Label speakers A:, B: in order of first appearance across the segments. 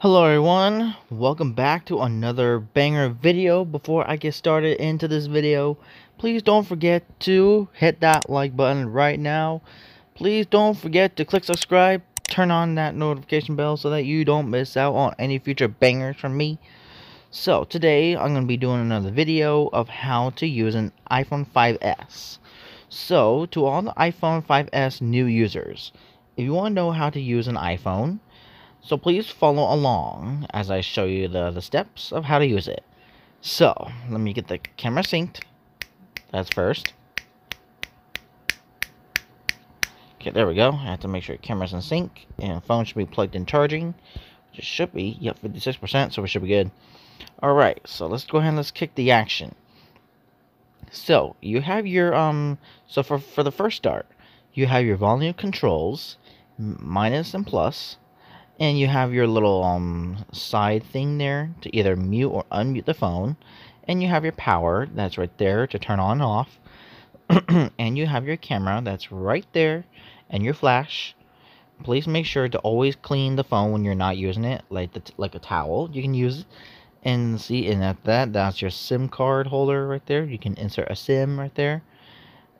A: Hello everyone, welcome back to another banger video. Before I get started into this video, please don't forget to hit that like button right now. Please don't forget to click subscribe, turn on that notification bell so that you don't miss out on any future bangers from me. So today I'm going to be doing another video of how to use an iPhone 5S. So to all the iPhone 5S new users, if you want to know how to use an iPhone, so please follow along as I show you the, the steps of how to use it. So, let me get the camera synced. That's first. Okay, there we go. I have to make sure camera's in sync and phone should be plugged in charging. It should be, yep, 56%, so we should be good. Alright, so let's go ahead and let's kick the action. So, you have your, um, so for, for the first start, you have your volume controls, minus and plus, and you have your little um side thing there to either mute or unmute the phone. And you have your power that's right there to turn on and off. And you have your camera that's right there and your flash. Please make sure to always clean the phone when you're not using it like the like a towel you can use. And see and at that that's your sim card holder right there. You can insert a sim right there.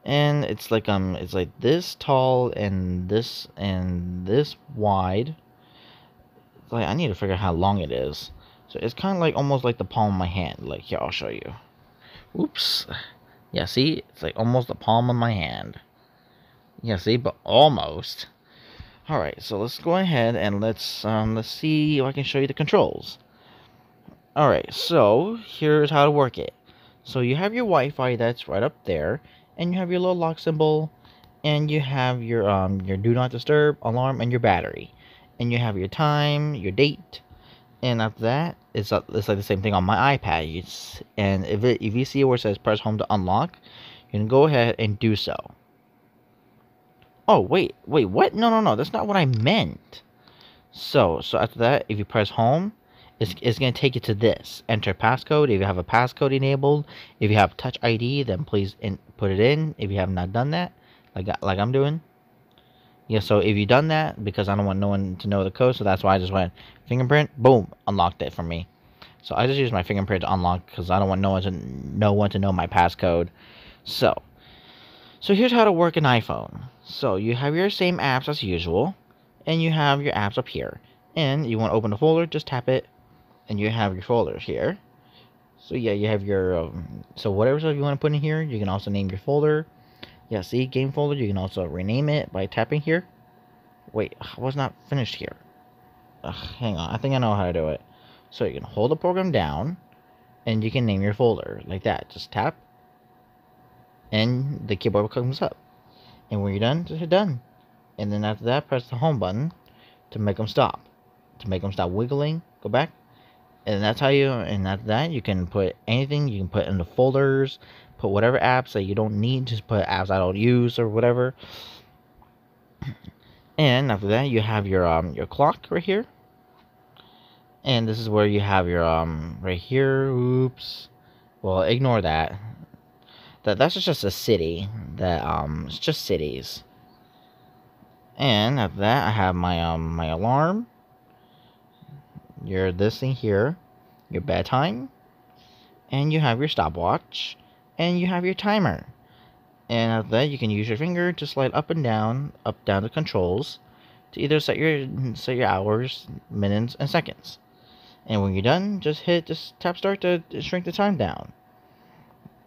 A: And it's like um it's like this tall and this and this wide like I need to figure out how long it is. So it's kind of like almost like the palm of my hand. Like here, I'll show you. Oops. Yeah, see, it's like almost the palm of my hand. Yeah, see, but almost. All right, so let's go ahead and let's um let's see if I can show you the controls. All right, so here's how to work it. So you have your Wi-Fi that's right up there, and you have your little lock symbol, and you have your um your do not disturb alarm and your battery and you have your time, your date, and after that, it's, uh, it's like the same thing on my iPad. It's, and if, it, if you see where it says press home to unlock, you can go ahead and do so. Oh, wait, wait, what? No, no, no, that's not what I meant. So, so after that, if you press home, it's, it's going to take you to this. Enter passcode if you have a passcode enabled. If you have Touch ID, then please in, put it in. If you have not done that, like, like I'm doing. Yeah, so if you've done that, because I don't want no one to know the code, so that's why I just went fingerprint, boom, unlocked it for me. So I just use my fingerprint to unlock because I don't want no one to no one to know my passcode. So, so here's how to work an iPhone. So you have your same apps as usual, and you have your apps up here. And you want to open a folder, just tap it, and you have your folders here. So yeah, you have your um, so whatever stuff you want to put in here, you can also name your folder. Yeah, see, game folder, you can also rename it by tapping here. Wait, I was not finished here. Ugh, hang on, I think I know how to do it. So you can hold the program down, and you can name your folder, like that. Just tap, and the keyboard comes up. And when you're done, just hit done. And then after that, press the home button to make them stop. To make them stop wiggling, go back. And that's how you, and after that, you can put anything, you can put in the folders, put whatever apps that you don't need, just put apps I don't use or whatever. And after that, you have your um your clock right here. And this is where you have your um right here. Oops. Well, ignore that. That that's just a city. That um it's just cities. And after that, I have my um my alarm. Your this thing here, your bedtime, and you have your stopwatch and you have your timer. And after that, you can use your finger to slide up and down, up down the controls, to either set your set your hours, minutes, and seconds. And when you're done, just hit just tap start to shrink the time down.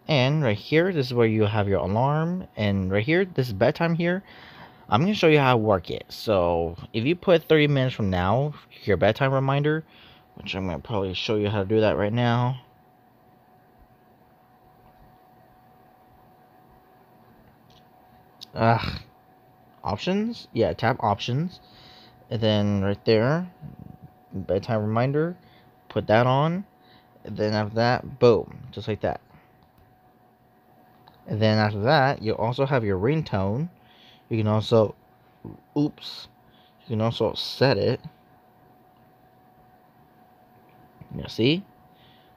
A: And right here, this is where you have your alarm. And right here, this is bedtime here. I'm going to show you how to work it. So if you put 30 minutes from now, your bedtime reminder, which I'm going to probably show you how to do that right now. Ugh. Options? Yeah, tap options. And then right there, bedtime reminder, put that on. And then after that, boom, just like that. And then after that, you also have your ringtone. You can also, oops, you can also set it. You see?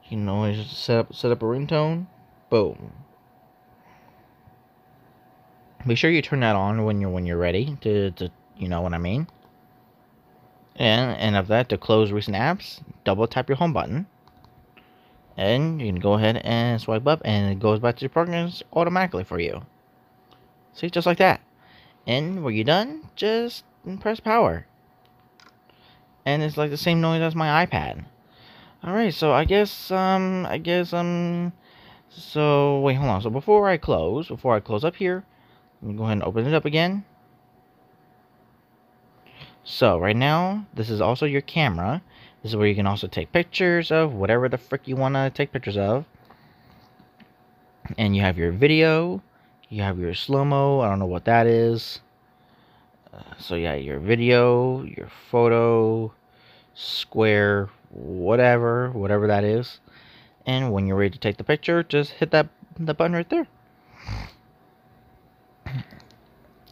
A: You can always set up set up a ringtone. Boom. Make sure you turn that on when you're when you're ready to, to you know what I mean. And, and of that, to close recent apps, double tap your home button. And you can go ahead and swipe up and it goes back to your programs automatically for you. See, just like that. And when you're done, just press power. And it's like the same noise as my iPad. Alright, so I guess, um, I guess, um, so, wait, hold on. So before I close, before I close up here, let me go ahead and open it up again. So, right now, this is also your camera. This is where you can also take pictures of whatever the frick you want to take pictures of. And you have your video. You have your slow-mo. I don't know what that is. Uh, so, yeah, your video, your photo, square, whatever, whatever that is. And when you're ready to take the picture, just hit that the button right there.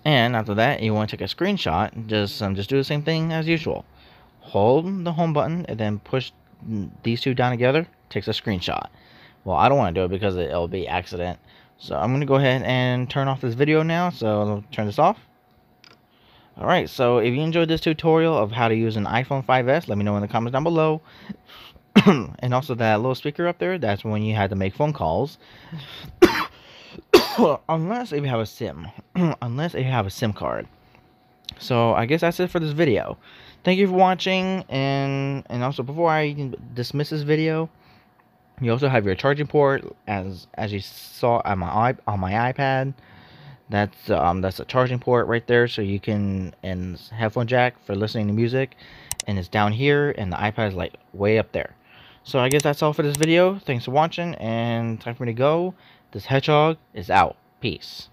A: And after that, you want to take a screenshot, just um, just do the same thing as usual. Hold the home button and then push these two down together, takes a screenshot. Well, I don't want to do it because it'll be accident. So I'm going to go ahead and turn off this video now. So I'll turn this off. Alright, so if you enjoyed this tutorial of how to use an iPhone 5S, let me know in the comments down below. and also that little speaker up there, that's when you had to make phone calls. Unless if you have a SIM. Unless if you have a SIM card. So I guess that's it for this video. Thank you for watching, and and also before I dismiss this video, you also have your charging port as as you saw on my on my iPad. That's um that's a charging port right there, so you can and headphone jack for listening to music, and it's down here, and the iPad is like way up there. So I guess that's all for this video. Thanks for watching, and time for me to go. This hedgehog is out. Peace.